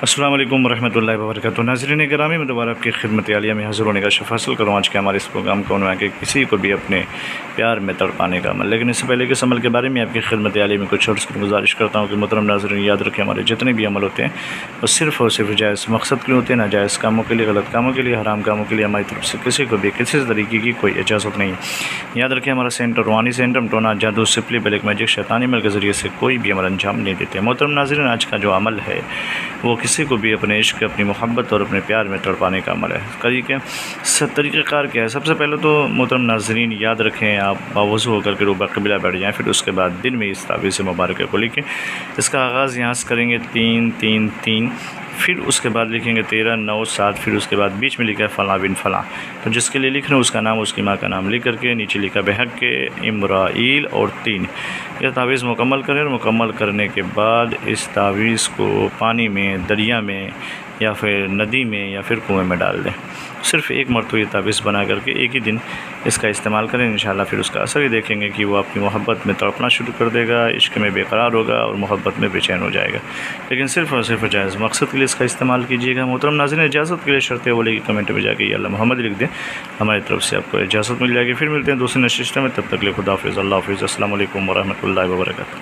अस्सलाम वालेकुम रहमतुल्लाहि व बरकातुहू नाज़रीन ग्रामी में दोबारा आपकी खिदमत आलिया में हाज़िर होने का शफ़ हासिल करूँ। आज के हमारे इस प्रोग्राम को उन्होंने कि किसी को भी अपने प्यार में तड़पाने का अमल। लेकिन इससे पहले के अमल के बारे में आपकी खिदमत आलिया में कुछ अर्ज़ की गुजारिश करता हूँ कि मोहतरम नाजरन, याद रखें, हमारे जितने भी अमल होते हैं, वो सिर्फ़ और सिर्फ़ जायज़ मकसद के लिए होते हैं नाजायज़ कामों के लिए, गलत कामों के लिए, हराम कामों के लिए, हमारी तरफ़ से किसी को भी, किसी तरीके की कोई इजाज़त नहीं याद रखें, हमारा सेंटर रूहानी सेंटर टोना जादू, सिपली, ब्लैक मैजिक, शैतानी अमल के ज़रिए से कोई भी अमल अंजाम नहीं देते। मोहतरम नाजरन, आज का जो अमल है वो किसी को भी अपने इश्क, अपनी मोहब्बत और अपने प्यार में तड़पाने का अमल है। तरीके तरीक़ार क्या है? सबसे पहले तो मोहतरम नाजरीन, याद रखें, आप बावजू होकर के रूबा कबिला बैठ जाएँ, फिर उसके बाद दिन में इस तावीज़ मुबारक को लिखें। इसका आगाज़ यहाँ से करेंगे तीन तीन तीन, फिर उसके बाद लिखेंगे तेरह, नौ, सात, फिर उसके बाद बीच में लिखा है फ़लाँ बिन फ़लाँ। तो जिसके लिए लिख रहे हैं उसका नाम, उसकी माँ का नाम लिख करके नीचे लिखा बेहक के इमराइल और तीन। यह तावीज़ मुकम्मल करें और मुकम्मल करने के बाद इस तावीज़ को पानी में, दरिया में या फिर नदी में या फिर कुएँ में डाल दें। सिर्फ़ एक मरतब ये तावीज़ बना करके एक ही दिन इसका इस्तेमाल करें। इन फिर उसका असर ही देखेंगे कि वो आपकी मोहब्बत में तड़पना शुरू कर देगा, इश्क में बेकरार होगा और मोहब्बत में बेचैन हो जाएगा। लेकिन सिर्फ़ और सिर्फ़ जायज़ मकसद के लिए इसका इस्तेमाल कीजिएगा। मोहतरम नाजिन इजाज़त के लिए शर्त बोले कि कमेंट में जाके अल्लाह मोहम्मद लिख दें। हमारी तरफ़ से आपको इजाज़त मिल जाएगी। फिर मिलते हैं दूसरे नशिश्त में। तब तक लिए खुदाफ़ अल्लाह हाफ़ अल्लाम वरहमल वर्का